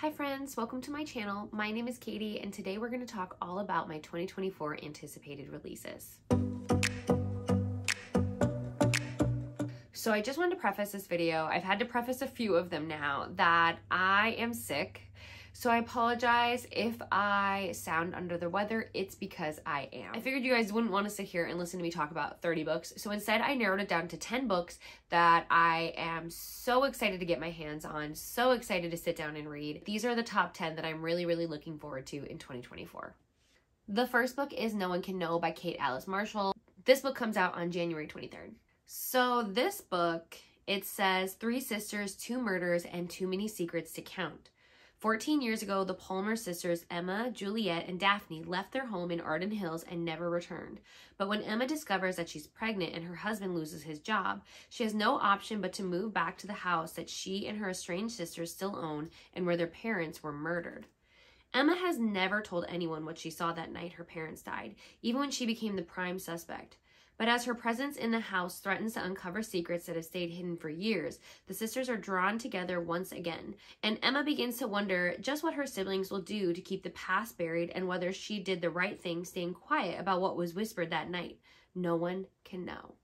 Hi friends, welcome to my channel. My name is Katy and today we're going to talk all about my 2024 anticipated releases. So I just wanted to preface this video, I've had to preface a few of them now, that I am sick. So I apologize if I sound under the weather. It's because I am. I figured you guys wouldn't want to sit here and listen to me talk about 30 books. So instead I narrowed it down to 10 books that I am so excited to get my hands on, so excited to sit down and read. These are the top 10 that I'm really, really looking forward to in 2024. The first book is No One Can Know by Kate Alice Marshall. This book comes out on January 23rd. So this book, it says three sisters, two murders, and too many secrets to count. 14 years ago, the Palmer sisters, Emma, Juliet, and Daphne, left their home in Arden Hills and never returned. But when Emma discovers that she's pregnant and her husband loses his job, she has no option but to move back to the house that she and her estranged sisters still own and where their parents were murdered. Emma has never told anyone what she saw that night her parents died, even when she became the prime suspect. But as her presence in the house threatens to uncover secrets that have stayed hidden for years, the sisters are drawn together once again, and Emma begins to wonder just what her siblings will do to keep the past buried and whether she did the right thing staying quiet about what was whispered that night. No one can know.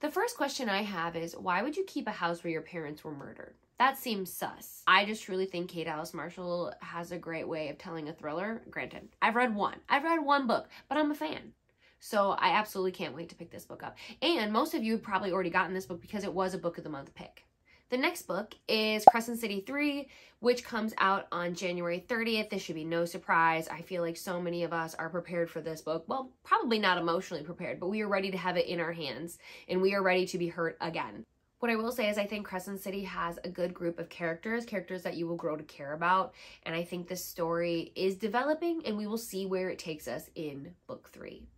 The first question I have is why would you keep a house where your parents were murdered? That seems sus. I just truly think Kate Alice Marshall has a great way of telling a thriller. Granted, I've read one. I've read one book, but I'm a fan. So I absolutely can't wait to pick this book up. And most of you have probably already gotten this book because it was a book of the month pick. The next book is Crescent City 3, which comes out on January 30th. This should be no surprise. I feel like so many of us are prepared for this book. Well, probably not emotionally prepared, but we are ready to have it in our hands and we are ready to be hurt again. What I will say is I think Crescent City has a good group of characters, characters that you will grow to care about, and I think this story is developing and we will see where it takes us in book 3.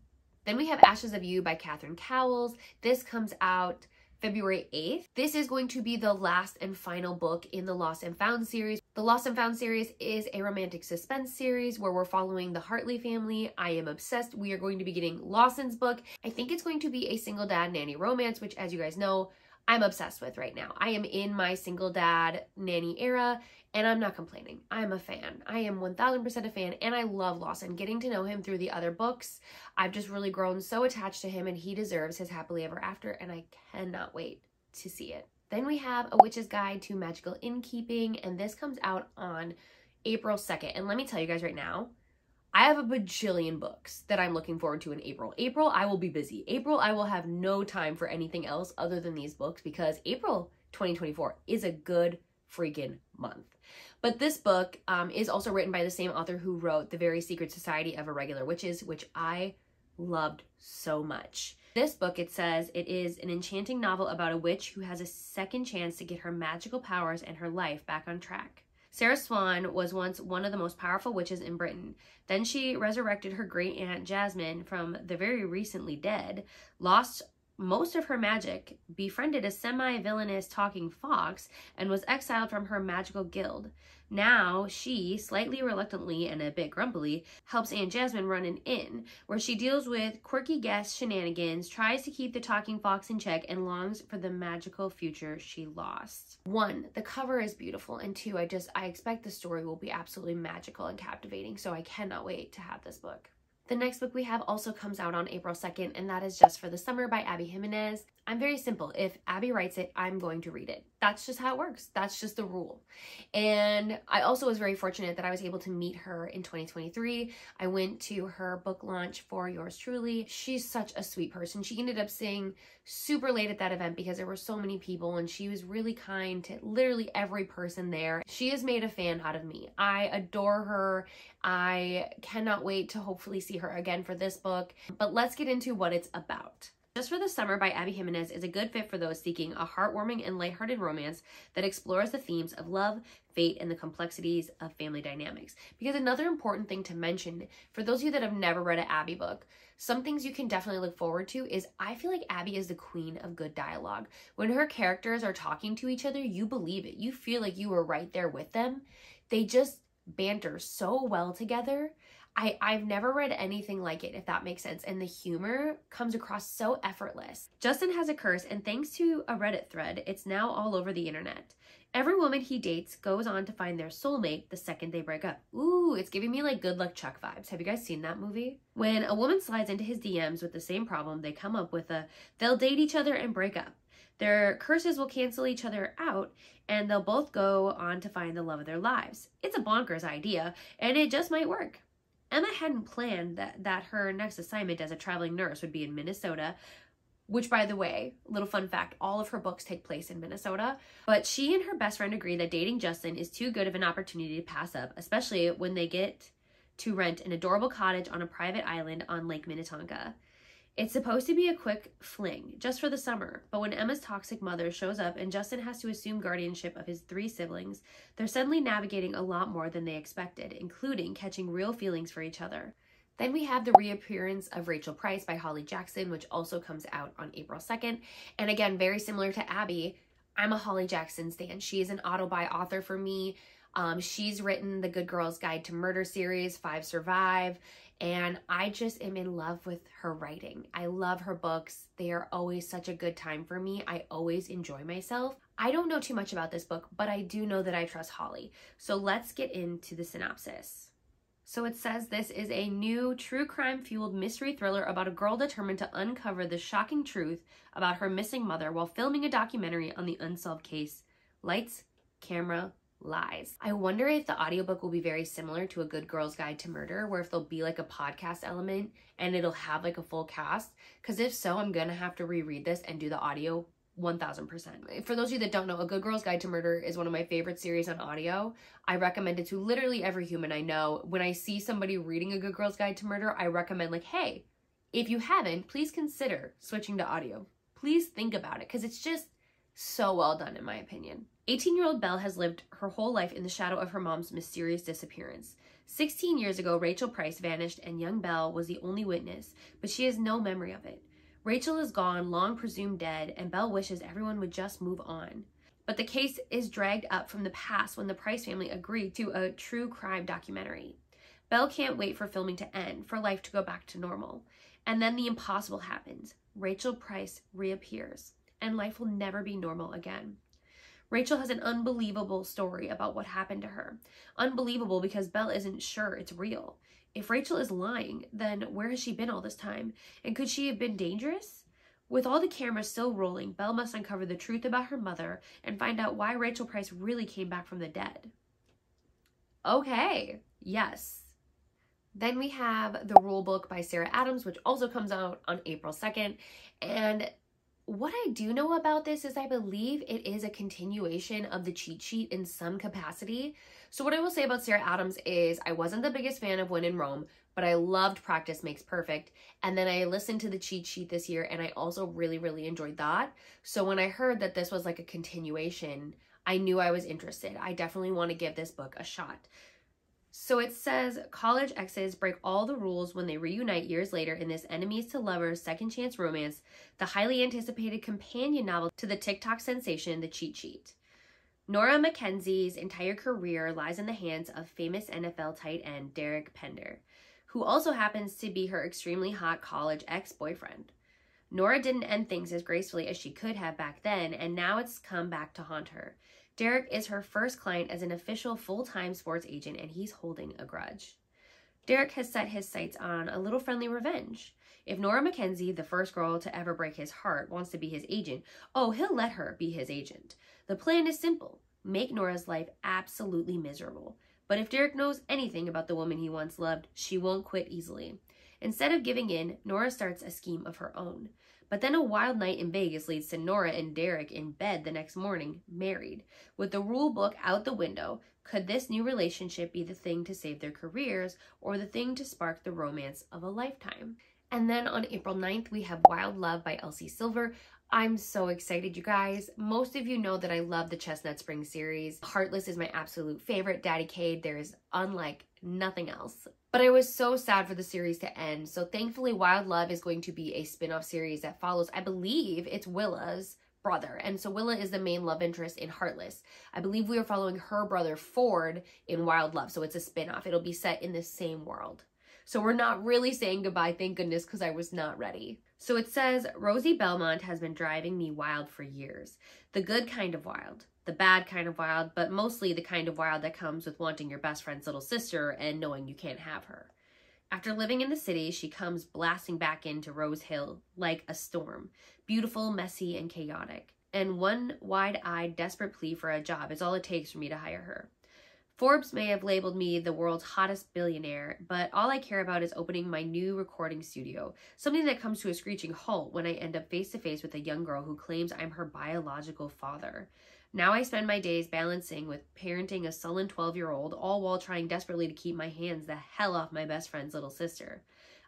Then we have Ashes of You by Catherine Cowles. This comes out February 8th. This is going to be the last and final book in the Lost and Found series. The Lost and Found series is a romantic suspense series where we're following the Hartley family. I am obsessed. We are going to be getting Lawson's book. I think it's going to be a single dad nanny romance, which as you guys know, I'm obsessed with right now. I am in my single dad nanny era and I'm not complaining. I'm a fan. I am 1000% a fan and I love Lawson. Getting to know him through the other books, I've just really grown so attached to him and he deserves his happily ever after and I cannot wait to see it. Then we have A Witch's Guide to Magical Innkeeping and this comes out on April 2nd. And let me tell you guys right now, I have a bajillion books that I'm looking forward to in April. April, I will be busy. April, I will have no time for anything else other than these books because April 2024 is a good freaking month. But this book um, is also written by the same author who wrote The Very Secret Society of Irregular Witches, which I loved so much. This book, it says, it is an enchanting novel about a witch who has a second chance to get her magical powers and her life back on track. Sera Swan was once one of the most powerful witches in Britain. Then she resurrected her great aunt Jasmine from the very recently dead, lost most of her magic, befriended a semi-villainous talking fox, and was exiled from her magical guild. Now, she, slightly reluctantly and a bit grumpily, helps Aunt Jasmine run an inn, where she deals with quirky guest shenanigans, tries to keep the talking fox in check, and longs for the magical future she lost. One, the cover is beautiful, and two, I just, I expect the story will be absolutely magical and captivating, so I cannot wait to have this book. The next book we have also comes out on April 2nd, and that is Just for the Summer by Abby Jimenez. I'm very simple. If Abby writes it, I'm going to read it. That's just how it works. That's just the rule. And I also was very fortunate that I was able to meet her in 2023. I went to her book launch for Yours Truly. She's such a sweet person. She ended up staying super late at that event because there were so many people and she was really kind to literally every person there. She has made a fan out of me. I adore her. I cannot wait to hopefully see her again for this book. But let's get into what it's about. Just for the Summer by Abby Jimenez is a good fit for those seeking a heartwarming and lighthearted romance that explores the themes of love, fate, and the complexities of family dynamics. Because another important thing to mention, for those of you that have never read an Abby book, some things you can definitely look forward to is I feel like Abby is the queen of good dialogue. When her characters are talking to each other, you believe it. You feel like you were right there with them. They just banter so well together I, I've never read anything like it, if that makes sense. And the humor comes across so effortless. Justin has a curse, and thanks to a Reddit thread, it's now all over the internet. Every woman he dates goes on to find their soulmate the second they break up. Ooh, it's giving me like good luck Chuck vibes. Have you guys seen that movie? When a woman slides into his DMs with the same problem, they come up with a they'll date each other and break up. Their curses will cancel each other out and they'll both go on to find the love of their lives. It's a bonkers idea and it just might work. Emma hadn't planned that, that her next assignment as a traveling nurse would be in Minnesota, which by the way, little fun fact, all of her books take place in Minnesota. But she and her best friend agree that dating Justin is too good of an opportunity to pass up, especially when they get to rent an adorable cottage on a private island on Lake Minnetonka. It's supposed to be a quick fling, just for the summer, but when Emma's toxic mother shows up and Justin has to assume guardianship of his three siblings, they're suddenly navigating a lot more than they expected, including catching real feelings for each other. Then we have the reappearance of Rachel Price by Holly Jackson, which also comes out on April 2nd. And again, very similar to Abby, I'm a Holly Jackson stan. She is an auto buy author for me. Um, she's written the Good Girls Guide to Murder series, Five Survive, and I just am in love with her writing. I love her books. They are always such a good time for me. I always enjoy myself. I don't know too much about this book, but I do know that I trust Holly. So let's get into the synopsis. So it says this is a new true crime fueled mystery thriller about a girl determined to uncover the shocking truth about her missing mother while filming a documentary on the unsolved case. Lights, camera, lies. I wonder if the audiobook will be very similar to A Good Girl's Guide to Murder, where if there'll be like a podcast element and it'll have like a full cast. Because if so, I'm gonna have to reread this and do the audio 1000%. For those of you that don't know, A Good Girl's Guide to Murder is one of my favorite series on audio. I recommend it to literally every human I know. When I see somebody reading A Good Girl's Guide to Murder, I recommend like, hey, if you haven't, please consider switching to audio. Please think about it because it's just so well done in my opinion. 18-year-old Bel has lived her whole life in the shadow of her mom's mysterious disappearance. 16 years ago, Rachel Price vanished and young Bel was the only witness, but she has no memory of it. Rachel is gone, long presumed dead, and Bel wishes everyone would just move on. But the case is dragged up from the past when the Price family agreed to a true crime documentary. Bel can't wait for filming to end, for life to go back to normal. And then the impossible happens. Rachel Price reappears, and life will never be normal again. Rachel has an unbelievable story about what happened to her. Unbelievable because Bel isn't sure it's real. If Rachel is lying, then where has she been all this time? And could she have been dangerous? With all the cameras still rolling, Bel must uncover the truth about her mother and find out why Rachel Price really came back from the dead. Okay, yes. Then we have The Rule Book by Sarah Adams, which also comes out on April 2nd. And what I do know about this is I believe it is a continuation of the cheat sheet in some capacity. So what I will say about Sarah Adams is I wasn't the biggest fan of When in Rome, but I loved Practice Makes Perfect. And then I listened to the cheat sheet this year and I also really, really enjoyed that. So when I heard that this was like a continuation, I knew I was interested. I definitely want to give this book a shot. So it says college exes break all the rules when they reunite years later in this enemies to lovers second chance romance, the highly anticipated companion novel to the TikTok sensation The Cheat Sheet. Nora Mackenzie's entire career lies in the hands of famous NFL tight end Derek Pender, who also happens to be her extremely hot college ex-boyfriend. Nora didn't end things as gracefully as she could have back then, and now it's come back to haunt her. Derek is her first client as an official full-time sports agent and he's holding a grudge. Derek has set his sights on a little friendly revenge. If Nora Mackenzie, the first girl to ever break his heart, wants to be his agent, oh, he'll let her be his agent. The plan is simple. Make Nora's life absolutely miserable. But if Derek knows anything about the woman he once loved, she won't quit easily. Instead of giving in, Nora starts a scheme of her own. But then a wild night in Vegas leads to Nora and Derek in bed the next morning, married. With the rule book out the window, could this new relationship be the thing to save their careers or the thing to spark the romance of a lifetime? And then on April 9th, we have Wild Love by Elsie Silver. I'm so excited, you guys. Most of you know that I love the Chestnut Spring series. Heartless is my absolute favorite. Daddy Cade, there is unlike nothing else. But I was so sad for the series to end. So thankfully, Wild Love is going to be a spin-off series that follows, I believe it's Willa's brother. And so Willa is the main love interest in Heartless. I believe we are following her brother Ford in Wild Love. So it's a spin-off. It'll be set in the same world. So we're not really saying goodbye, thank goodness, because I was not ready. So it says, Rosie Belmont has been driving me wild for years. The good kind of wild. the bad kind of wild, but mostly the kind of wild that comes with wanting your best friend's little sister and knowing you can't have her. After living in the city, she comes blasting back into Rose Hill like a storm, beautiful, messy, and chaotic. And one wide eyed, desperate plea for a job is all it takes for me to hire her. Forbes may have labeled me the world's hottest billionaire, but all I care about is opening my new recording studio, something that comes to a screeching halt when I end up face to face with a young girl who claims I'm her biological father. Now I spend my days balancing with parenting a sullen 12 year old, all while trying desperately to keep my hands the hell off my best friend's little sister.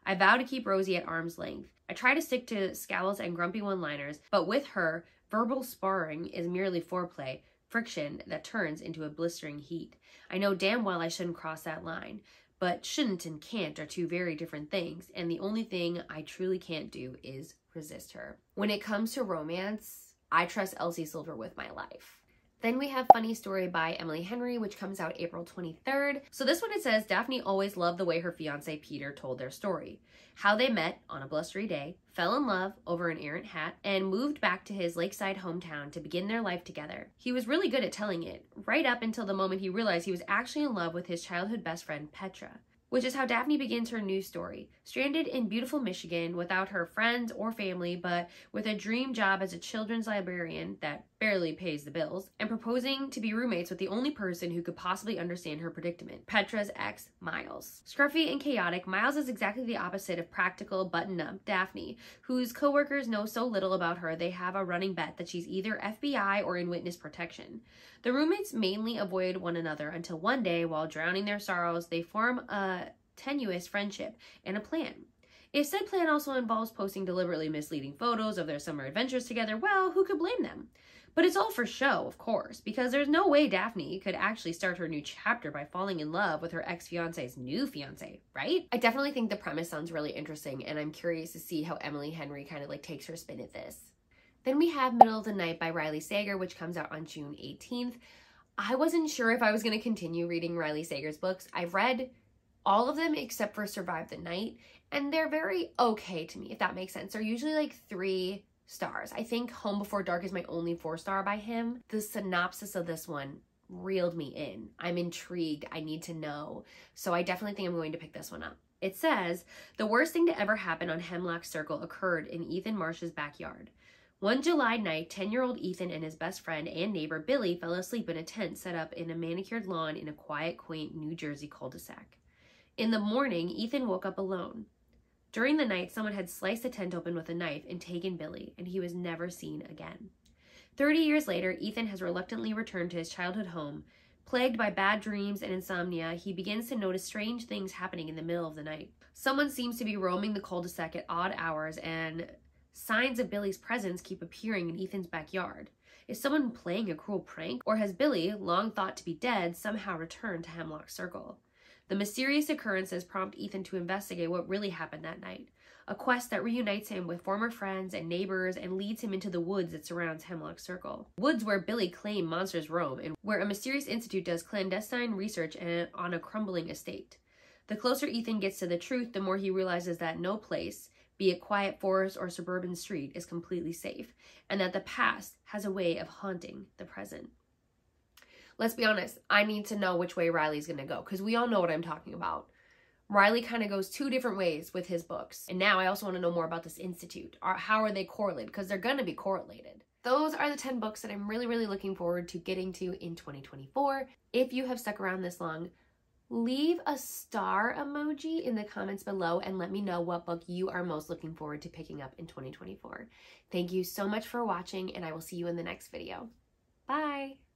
I vow to keep Rosie at arm's length. I try to stick to scowls and grumpy one liners, but with her, verbal sparring is merely foreplay, friction that turns into a blistering heat. I know damn well I shouldn't cross that line, but shouldn't and can't are two very different things, and the only thing I truly can't do is resist her. When it comes to romance, I trust Elsie Silver with my life. Then we have Funny Story by Emily Henry, which comes out April 23rd. So this one it says Daphne always loved the way her fiance Peter told their story. How they met on a blustery day, fell in love over an errant hat, and moved back to his lakeside hometown to begin their life together. He was really good at telling it, right up until the moment he realized he was actually in love with his childhood best friend Petra which is how Daphne begins her new story. Stranded in beautiful Michigan without her friends or family, but with a dream job as a children's librarian that barely pays the bills, and proposing to be roommates with the only person who could possibly understand her predicament, Petra's ex, Miles. Scruffy and chaotic, Miles is exactly the opposite of practical, button-up Daphne, whose coworkers know so little about her they have a running bet that she's either FBI or in witness protection. The roommates mainly avoid one another until one day, while drowning their sorrows, they form a tenuous friendship and a plan. If said plan also involves posting deliberately misleading photos of their summer adventures together, well, who could blame them? But it's all for show, of course, because there's no way Daphne could actually start her new chapter by falling in love with her ex-fiance's new fiance, right? I definitely think the premise sounds really interesting, and I'm curious to see how Emily Henry kind of like takes her spin at this. Then we have Middle of the Night by Riley Sager, which comes out on June 18th. I wasn't sure if I was going to continue reading Riley Sager's books. I've read all of them except for Survive the Night, and they're very okay to me, if that makes sense. They're usually like three stars. I think Home Before Dark is my only four star by him. The synopsis of this one reeled me in. I'm intrigued. I need to know. So I definitely think I'm going to pick this one up. It says, the worst thing to ever happen on Hemlock Circle occurred in Ethan Marsh's backyard. One July night, 10-year-old Ethan and his best friend and neighbor Billy fell asleep in a tent set up in a manicured lawn in a quiet, quaint New Jersey cul-de-sac. In the morning, Ethan woke up alone. During the night, someone had sliced the tent open with a knife and taken Billy, and he was never seen again. Thirty years later, Ethan has reluctantly returned to his childhood home. Plagued by bad dreams and insomnia, he begins to notice strange things happening in the middle of the night. Someone seems to be roaming the cul-de-sac at odd hours, and signs of Billy's presence keep appearing in Ethan's backyard. Is someone playing a cruel prank, or has Billy, long thought to be dead, somehow returned to Hemlock Circle? The mysterious occurrences prompt Ethan to investigate what really happened that night, a quest that reunites him with former friends and neighbors and leads him into the woods that surrounds Hemlock Circle. Woods where Billy claimed monsters roam and where a mysterious institute does clandestine research on a crumbling estate. The closer Ethan gets to the truth, the more he realizes that no place, be it quiet forest or suburban street, is completely safe, and that the past has a way of haunting the present let's be honest, I need to know which way Riley's going to go because we all know what I'm talking about. Riley kind of goes two different ways with his books. And now I also want to know more about this institute. How are they correlated? Because they're going to be correlated. Those are the 10 books that I'm really, really looking forward to getting to in 2024. If you have stuck around this long, leave a star emoji in the comments below and let me know what book you are most looking forward to picking up in 2024. Thank you so much for watching and I will see you in the next video. Bye!